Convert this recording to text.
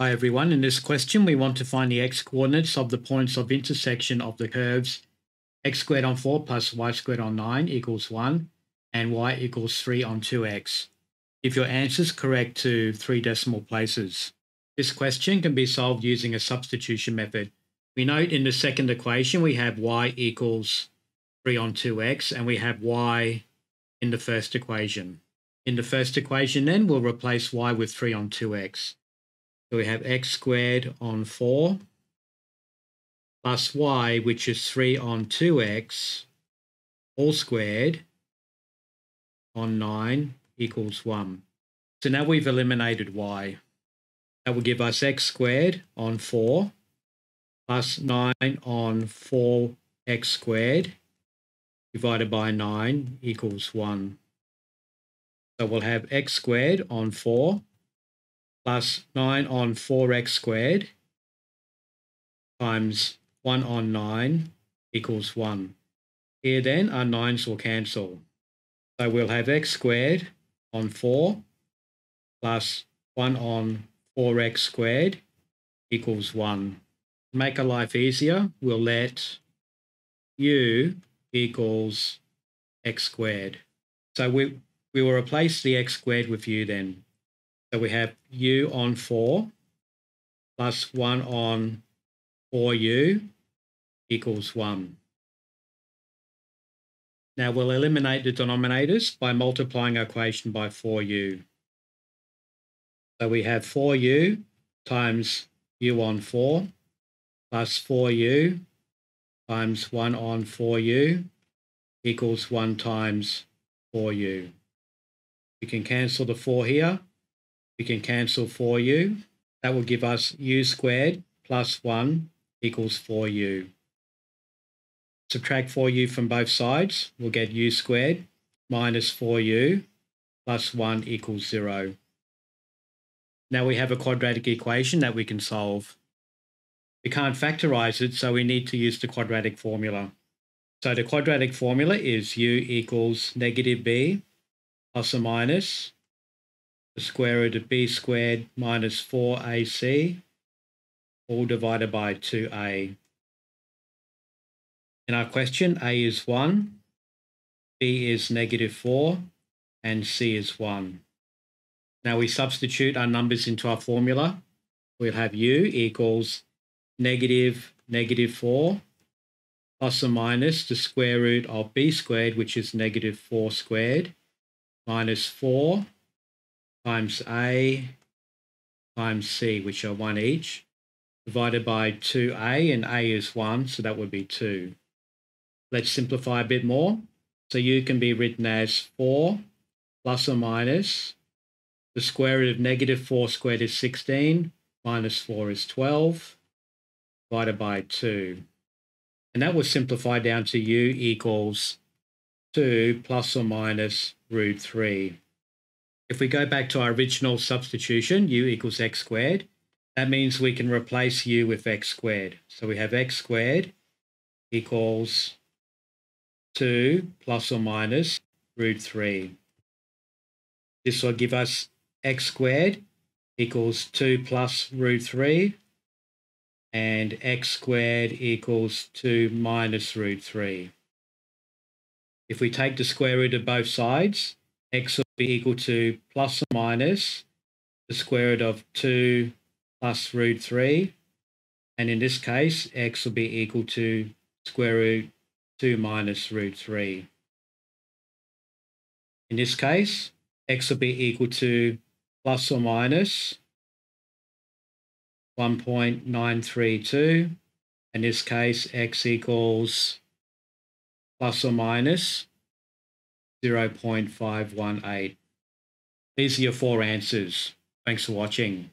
Hi everyone, in this question we want to find the x-coordinates of the points of intersection of the curves x squared on 4 plus y squared on 9 equals 1 and y equals 3 on 2x. If your answer is correct to three decimal places. This question can be solved using a substitution method. We note in the second equation we have y equals 3 on 2x and we have y in the first equation. In the first equation then we'll replace y with 3 on 2x. So we have x squared on 4 plus y, which is 3 on 2x, all squared on 9 equals 1. So now we've eliminated y. That will give us x squared on 4 plus 9 on 4x squared divided by 9 equals 1. So we'll have x squared on 4 plus 9 on 4x squared times 1 on 9 equals 1. Here then our 9s will cancel. So we'll have x squared on 4 plus 1 on 4x squared equals 1. To make our life easier, we'll let u equals x squared. So we, we will replace the x squared with u then. So we have u on 4 plus 1 on 4u equals 1. Now we'll eliminate the denominators by multiplying our equation by 4u. So we have 4u times u on 4 plus 4u times 1 on 4u equals 1 times 4u. We can cancel the 4 here we can cancel 4u. That will give us u squared plus 1 equals 4u. Subtract 4u from both sides, we'll get u squared minus 4u plus 1 equals 0. Now we have a quadratic equation that we can solve. We can't factorize it, so we need to use the quadratic formula. So the quadratic formula is u equals negative b plus or minus the square root of b squared minus 4ac, all divided by 2a. In our question, a is 1, b is negative 4, and c is 1. Now we substitute our numbers into our formula. We'll have u equals negative negative 4 plus or minus the square root of b squared, which is negative 4 squared, minus 4 times A times C, which are 1 each, divided by 2A, and A is 1, so that would be 2. Let's simplify a bit more. So U can be written as 4 plus or minus the square root of negative 4 squared is 16, minus 4 is 12, divided by 2. And that will simplify down to U equals 2 plus or minus root 3. If we go back to our original substitution, u equals x squared, that means we can replace u with x squared. So we have x squared equals 2 plus or minus root 3. This will give us x squared equals 2 plus root 3 and x squared equals 2 minus root 3. If we take the square root of both sides, x will be equal to plus or minus the square root of 2 plus root 3. And in this case, x will be equal to square root 2 minus root 3. In this case, x will be equal to plus or minus 1.932. In this case, x equals plus or minus 0.518. These are your four answers. Thanks for watching.